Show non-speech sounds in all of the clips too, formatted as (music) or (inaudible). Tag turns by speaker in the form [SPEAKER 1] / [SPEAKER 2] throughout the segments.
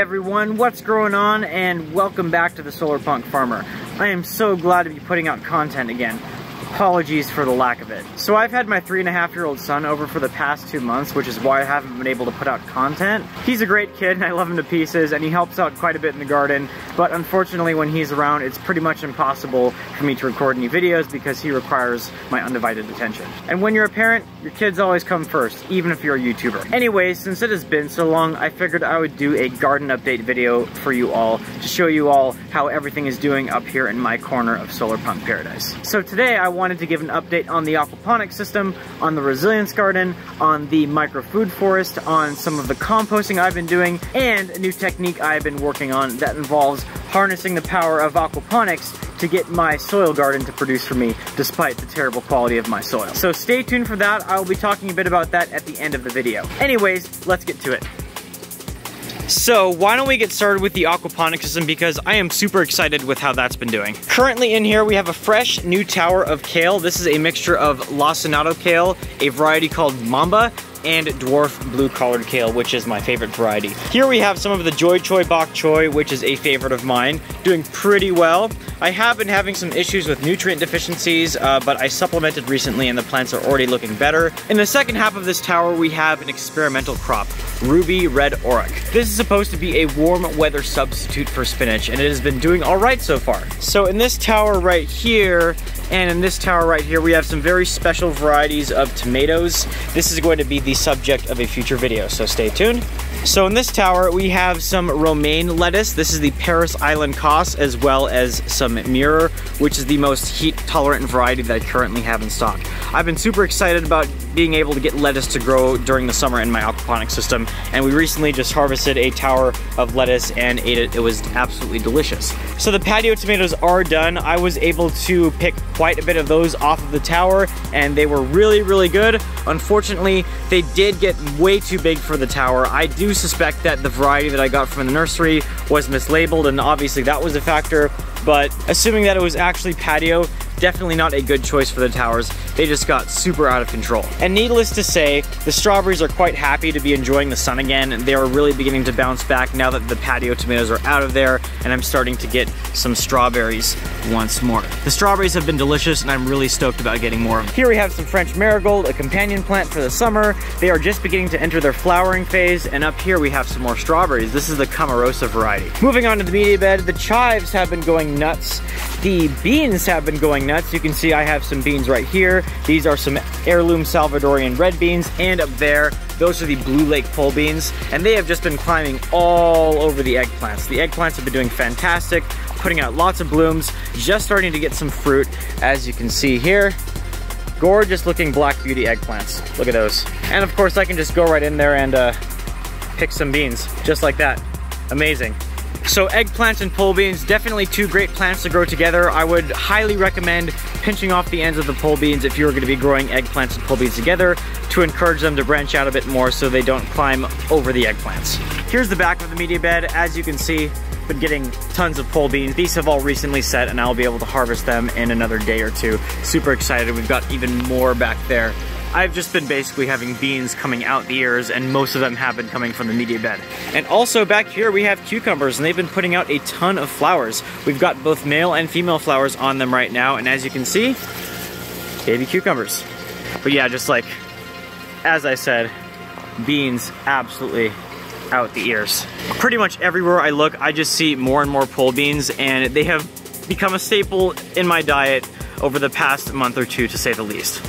[SPEAKER 1] everyone, what's going on and welcome back to the Solarpunk Farmer. I am so glad to be putting out content again. Apologies for the lack of it. So I've had my three and a half year old son over for the past two months, which is why I haven't been able to put out content. He's a great kid and I love him to pieces and he helps out quite a bit in the garden, but unfortunately when he's around, it's pretty much impossible for me to record any videos because he requires my undivided attention. And when you're a parent, your kids always come first, even if you're a YouTuber. Anyways, since it has been so long, I figured I would do a garden update video for you all to show you all how everything is doing up here in my corner of Solar Punk Paradise. So today I wanted to give an update on the aquaponics system, on the resilience garden, on the microfood forest, on some of the composting I've been doing, and a new technique I've been working on that involves harnessing the power of aquaponics to get my soil garden to produce for me despite the terrible quality of my soil. So stay tuned for that. I will be talking a bit about that at the end of the video. Anyways, let's get to it. So why don't we get started with the aquaponics system because I am super excited with how that's been doing. Currently in here we have a fresh new tower of kale. This is a mixture of lacinato kale, a variety called Mamba, and dwarf blue curled kale, which is my favorite variety. Here we have some of the Joi Choi Bok Choy, which is a favorite of mine, doing pretty well. I have been having some issues with nutrient deficiencies, uh, but I supplemented recently and the plants are already looking better. In the second half of this tower, we have an experimental crop, Ruby Red Orach. This is supposed to be a warm weather substitute for spinach, and it has been doing all right so far. So in this tower right here, and in this tower right here, we have some very special varieties of tomatoes. This is going to be the subject of a future video, so stay tuned. So in this tower, we have some romaine lettuce. This is the Parris Island Cos, as well as some Muir, which is the most heat-tolerant variety that I currently have in stock. I've been super excited about being able to get lettuce to grow during the summer in my aquaponics system, and we recently just harvested a tower of lettuce and ate it. It was absolutely delicious. So the patio tomatoes are done. I was able to pick quite a bit of those off of the tower, and they were really, really good. Unfortunately, they did get way too big for the tower. I do suspect that the variety that I got from the nursery was mislabeled, and obviously that was a factor, but assuming that it was actually patio, definitely not a good choice for the towers. They just got super out of control. And needless to say, the strawberries are quite happy to be enjoying the sun again. They are really beginning to bounce back now that the patio tomatoes are out of there and I'm starting to get some strawberries once more. The strawberries have been delicious and I'm really stoked about getting more of them. Here we have some French marigold, a companion plant for the summer. They are just beginning to enter their flowering phase and up here we have some more strawberries. This is the Camarosa variety. Moving on to the media bed, the chives have been going nuts. The beans have been going nuts. You can see I have some beans right here. These are some heirloom Salvadorian red beans. And up there, those are the Blue Lake pole beans. And they have just been climbing all over the eggplants. The eggplants have been doing fantastic, putting out lots of blooms, just starting to get some fruit, as you can see here gorgeous looking black beauty eggplants. Look at those. And of course I can just go right in there and uh, pick some beans, just like that. Amazing. So eggplants and pole beans, definitely two great plants to grow together. I would highly recommend pinching off the ends of the pole beans if you were gonna be growing eggplants and pole beans together to encourage them to branch out a bit more so they don't climb over the eggplants. Here's the back of the media bed. As you can see, been getting tons of pole beans. These have all recently set and I'll be able to harvest them in another day or two. Super excited. We've got even more back there. I've just been basically having beans coming out the ears and most of them have been coming from the media bed. And also back here we have cucumbers and they've been putting out a ton of flowers. We've got both male and female flowers on them right now and as you can see, baby cucumbers. But yeah, just like, as I said, beans absolutely out the ears. Pretty much everywhere I look, I just see more and more pole beans and they have become a staple in my diet over the past month or two to say the least.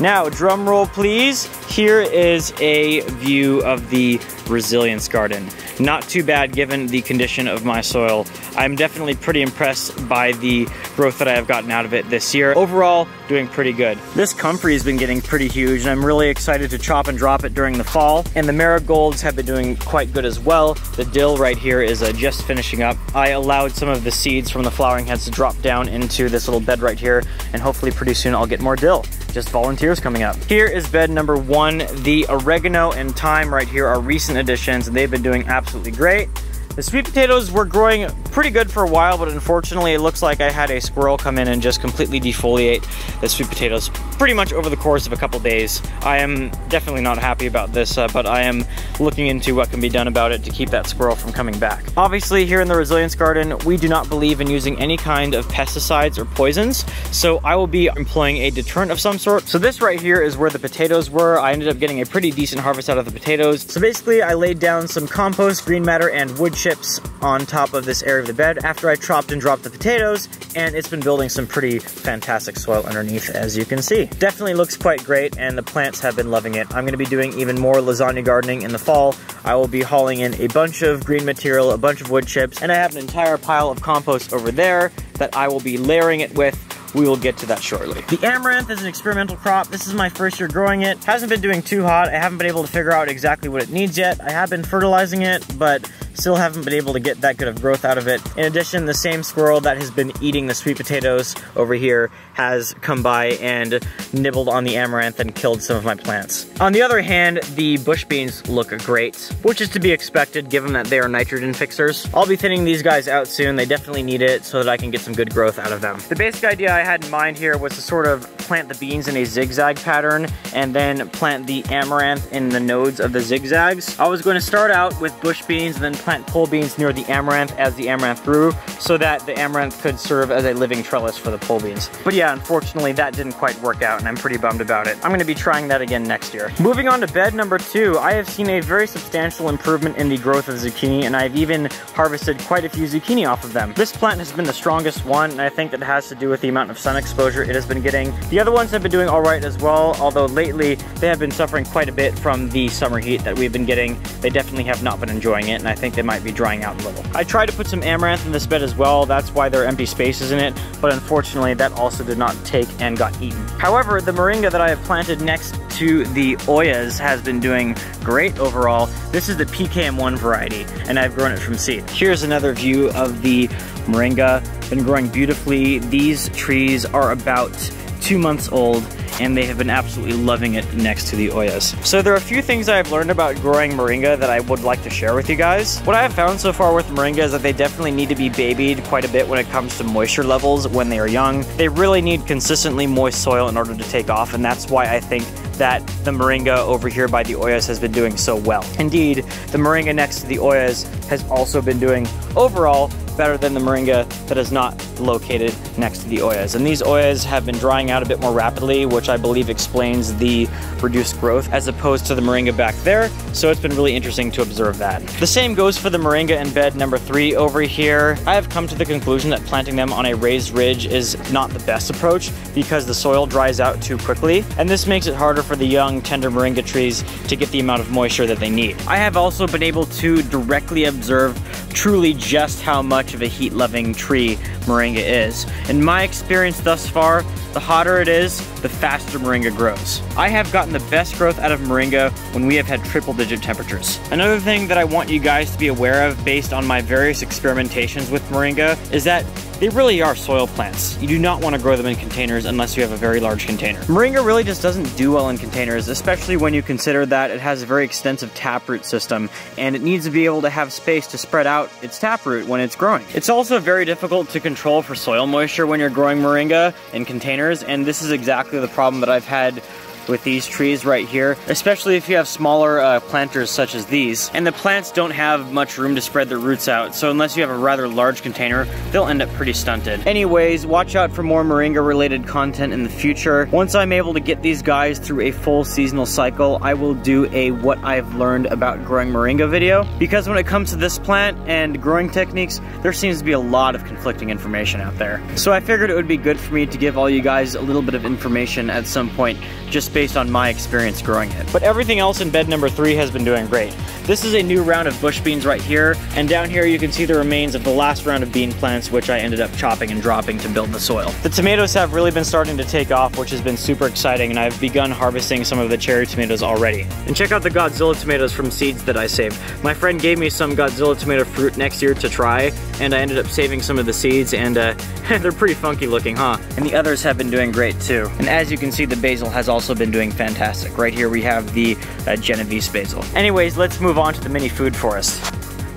[SPEAKER 1] Now, drum roll please. Here is a view of the resilience garden. Not too bad given the condition of my soil. I'm definitely pretty impressed by the growth that I have gotten out of it this year. Overall, doing pretty good. This comfrey has been getting pretty huge and I'm really excited to chop and drop it during the fall. And the marigolds have been doing quite good as well. The dill right here is uh, just finishing up. I allowed some of the seeds from the flowering heads to drop down into this little bed right here and hopefully pretty soon I'll get more dill. Just volunteers coming up. Here is bed number one. The oregano and thyme right here are recent additions and they've been doing absolutely great. The sweet potatoes were growing pretty good for a while, but unfortunately it looks like I had a squirrel come in and just completely defoliate the sweet potatoes pretty much over the course of a couple days. I am definitely not happy about this, uh, but I am looking into what can be done about it to keep that squirrel from coming back. Obviously here in the Resilience Garden, we do not believe in using any kind of pesticides or poisons, so I will be employing a deterrent of some sort. So this right here is where the potatoes were. I ended up getting a pretty decent harvest out of the potatoes. So basically I laid down some compost, green matter, and wood chips on top of this area of the bed after I chopped and dropped the potatoes, and it's been building some pretty fantastic soil underneath as you can see. Definitely looks quite great and the plants have been loving it. I'm gonna be doing even more lasagna gardening in the fall. I will be hauling in a bunch of green material, a bunch of wood chips, and I have an entire pile of compost over there that I will be layering it with we will get to that shortly. The amaranth is an experimental crop. This is my first year growing it. Hasn't been doing too hot. I haven't been able to figure out exactly what it needs yet. I have been fertilizing it, but Still haven't been able to get that good of growth out of it. In addition, the same squirrel that has been eating the sweet potatoes over here has come by and nibbled on the amaranth and killed some of my plants. On the other hand, the bush beans look great, which is to be expected given that they are nitrogen fixers. I'll be thinning these guys out soon. They definitely need it so that I can get some good growth out of them. The basic idea I had in mind here was to sort of plant the beans in a zigzag pattern and then plant the amaranth in the nodes of the zigzags. I was going to start out with bush beans and then plant plant pole beans near the amaranth as the amaranth grew so that the amaranth could serve as a living trellis for the pole beans. But yeah, unfortunately that didn't quite work out and I'm pretty bummed about it. I'm gonna be trying that again next year. Moving on to bed number two, I have seen a very substantial improvement in the growth of zucchini and I've even harvested quite a few zucchini off of them. This plant has been the strongest one and I think that has to do with the amount of sun exposure it has been getting. The other ones have been doing all right as well, although lately they have been suffering quite a bit from the summer heat that we've been getting. They definitely have not been enjoying it and I think they might be drying out a little. I tried to put some amaranth in this bed as well, that's why there are empty spaces in it, but unfortunately that also did not take and got eaten. However, the moringa that I have planted next to the Ollas has been doing great overall. This is the PKM1 variety, and I've grown it from seed. Here's another view of the moringa, been growing beautifully. These trees are about two months old and they have been absolutely loving it next to the Ollas. So there are a few things I've learned about growing moringa that I would like to share with you guys. What I have found so far with moringa is that they definitely need to be babied quite a bit when it comes to moisture levels when they are young. They really need consistently moist soil in order to take off and that's why I think that the moringa over here by the Ollas has been doing so well. Indeed, the moringa next to the Oyas has also been doing overall better than the moringa that is not located next to the ollas. And these ollas have been drying out a bit more rapidly, which I believe explains the reduced growth as opposed to the moringa back there. So it's been really interesting to observe that. The same goes for the moringa in bed number three over here. I have come to the conclusion that planting them on a raised ridge is not the best approach because the soil dries out too quickly. And this makes it harder for the young tender moringa trees to get the amount of moisture that they need. I have also been able to directly observe truly just how much of a heat-loving tree moringa is. In my experience thus far, the hotter it is, the faster moringa grows. I have gotten the best growth out of moringa when we have had triple digit temperatures. Another thing that I want you guys to be aware of based on my various experimentations with moringa is that they really are soil plants. You do not want to grow them in containers unless you have a very large container. Moringa really just doesn't do well in containers, especially when you consider that it has a very extensive taproot system and it needs to be able to have space to spread out its taproot when it's growing. It's also very difficult to control for soil moisture when you're growing moringa in containers and this is exactly the problem that I've had with these trees right here, especially if you have smaller uh, planters such as these. And the plants don't have much room to spread their roots out, so unless you have a rather large container, they'll end up pretty stunted. Anyways, watch out for more moringa related content in the future. Once I'm able to get these guys through a full seasonal cycle, I will do a what I've learned about growing moringa video. Because when it comes to this plant and growing techniques, there seems to be a lot of conflicting information out there. So I figured it would be good for me to give all you guys a little bit of information at some point, just based on my experience growing it. But everything else in bed number three has been doing great. This is a new round of bush beans right here, and down here you can see the remains of the last round of bean plants, which I ended up chopping and dropping to build the soil. The tomatoes have really been starting to take off, which has been super exciting, and I've begun harvesting some of the cherry tomatoes already. And check out the Godzilla tomatoes from seeds that I saved. My friend gave me some Godzilla tomato fruit next year to try, and I ended up saving some of the seeds, and uh, (laughs) they're pretty funky looking, huh? And the others have been doing great too. And as you can see, the basil has also been doing fantastic. Right here we have the uh, Genovese basil. Anyways, let's move on to the mini food forest.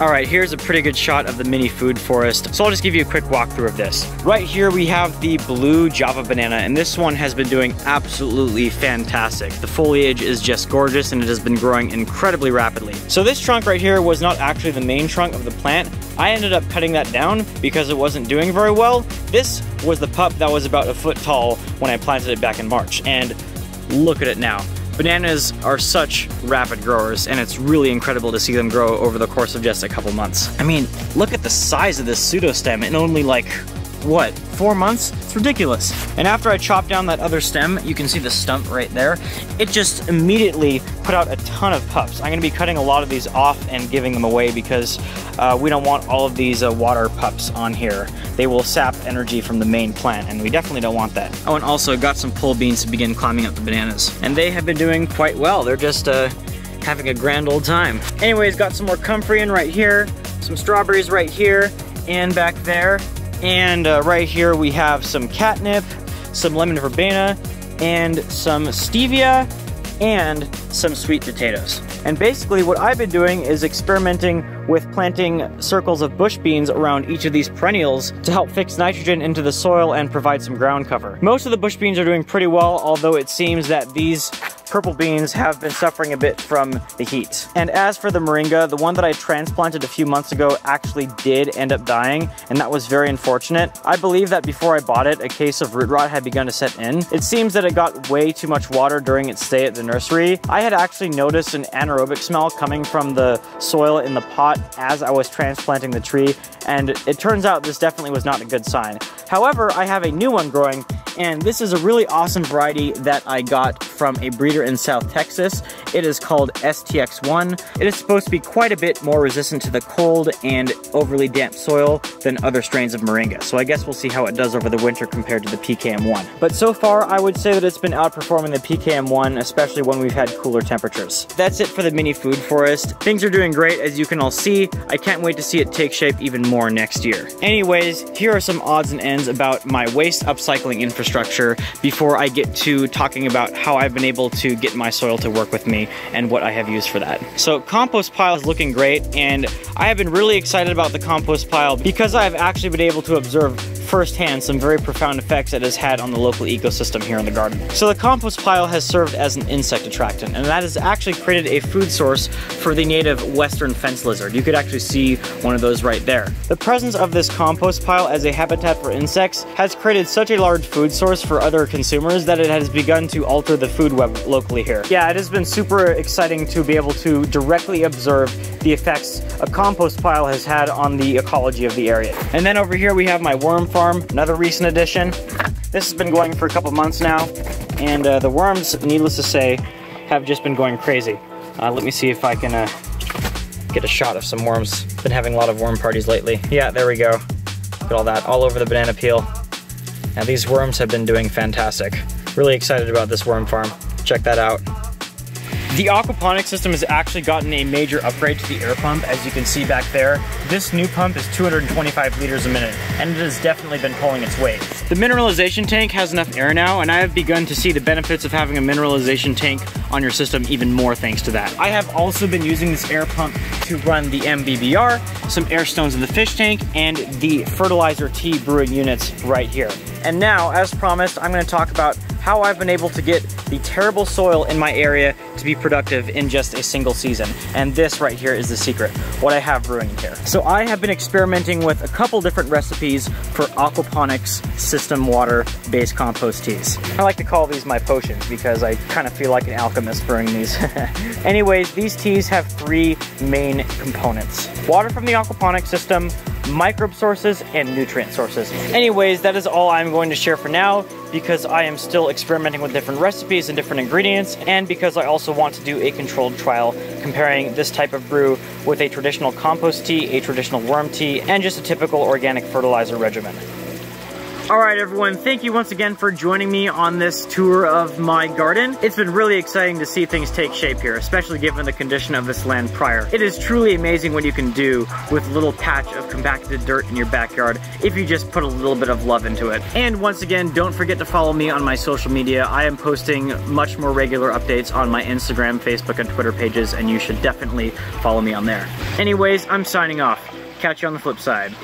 [SPEAKER 1] All right, here's a pretty good shot of the mini food forest. So I'll just give you a quick walkthrough of this. Right here we have the blue Java banana, and this one has been doing absolutely fantastic. The foliage is just gorgeous and it has been growing incredibly rapidly. So this trunk right here was not actually the main trunk of the plant. I ended up cutting that down because it wasn't doing very well. This was the pup that was about a foot tall when I planted it back in March, and look at it now. Bananas are such rapid growers and it's really incredible to see them grow over the course of just a couple months. I mean, look at the size of this pseudostem in only like what, four months? It's ridiculous. And after I chopped down that other stem, you can see the stump right there, it just immediately put out a ton of pups. I'm gonna be cutting a lot of these off and giving them away because uh, we don't want all of these uh, water pups on here. They will sap energy from the main plant, and we definitely don't want that. Oh, and also got some pole beans to begin climbing up the bananas. And they have been doing quite well. They're just uh, having a grand old time. Anyways, got some more comfrey in right here, some strawberries right here, and back there. And uh, right here we have some catnip, some lemon verbena, and some stevia, and some sweet potatoes. And basically what I've been doing is experimenting with planting circles of bush beans around each of these perennials to help fix nitrogen into the soil and provide some ground cover. Most of the bush beans are doing pretty well, although it seems that these purple beans have been suffering a bit from the heat. And as for the moringa, the one that I transplanted a few months ago actually did end up dying, and that was very unfortunate. I believe that before I bought it, a case of root rot had begun to set in. It seems that it got way too much water during its stay at the nursery. I had actually noticed an anaerobic smell coming from the soil in the pot as I was transplanting the tree, and it turns out this definitely was not a good sign. However, I have a new one growing, and this is a really awesome variety that I got from a breeder in South Texas. It is called STX1. It is supposed to be quite a bit more resistant to the cold and overly damp soil than other strains of Moringa, so I guess we'll see how it does over the winter compared to the PKM1. But so far, I would say that it's been outperforming the PKM1, especially when we've had cooler temperatures. That's it for the mini food forest. Things are doing great, as you can all see. I can't wait to see it take shape even more next year. Anyways, here are some odds and ends about my waste upcycling infrastructure before I get to talking about how I've been able to get my soil to work with me and what I have used for that. So compost pile is looking great and I have been really excited about the compost pile because I've actually been able to observe firsthand some very profound effects it has had on the local ecosystem here in the garden. So the compost pile has served as an insect attractant, and that has actually created a food source for the native western fence lizard. You could actually see one of those right there. The presence of this compost pile as a habitat for insects has created such a large food source for other consumers that it has begun to alter the food web locally here. Yeah, it has been super exciting to be able to directly observe the effects a compost pile has had on the ecology of the area. And then over here we have my worm farm, another recent addition. This has been going for a couple months now, and uh, the worms, needless to say, have just been going crazy. Uh, let me see if I can uh, get a shot of some worms. Been having a lot of worm parties lately. Yeah, there we go. Look at all that, all over the banana peel. Now these worms have been doing fantastic. Really excited about this worm farm. Check that out. The aquaponics system has actually gotten a major upgrade to the air pump, as you can see back there. This new pump is 225 liters a minute, and it has definitely been pulling its weight. The mineralization tank has enough air now, and I have begun to see the benefits of having a mineralization tank on your system even more thanks to that. I have also been using this air pump to run the MBBR, some air stones in the fish tank, and the fertilizer tea brewing units right here. And now, as promised, I'm gonna talk about how I've been able to get the terrible soil in my area to be productive in just a single season. And this right here is the secret, what I have brewing here. So I have been experimenting with a couple different recipes for aquaponics system water based compost teas. I like to call these my potions because I kind of feel like an alchemist brewing these. (laughs) Anyways, these teas have three main components. Water from the aquaponics system, microbe sources, and nutrient sources. Anyways, that is all I'm going to share for now because I am still experimenting with different recipes and different ingredients, and because I also want to do a controlled trial comparing this type of brew with a traditional compost tea, a traditional worm tea, and just a typical organic fertilizer regimen. All right, everyone, thank you once again for joining me on this tour of my garden. It's been really exciting to see things take shape here, especially given the condition of this land prior. It is truly amazing what you can do with a little patch of compacted dirt in your backyard if you just put a little bit of love into it. And once again, don't forget to follow me on my social media. I am posting much more regular updates on my Instagram, Facebook, and Twitter pages, and you should definitely follow me on there. Anyways, I'm signing off. Catch you on the flip side.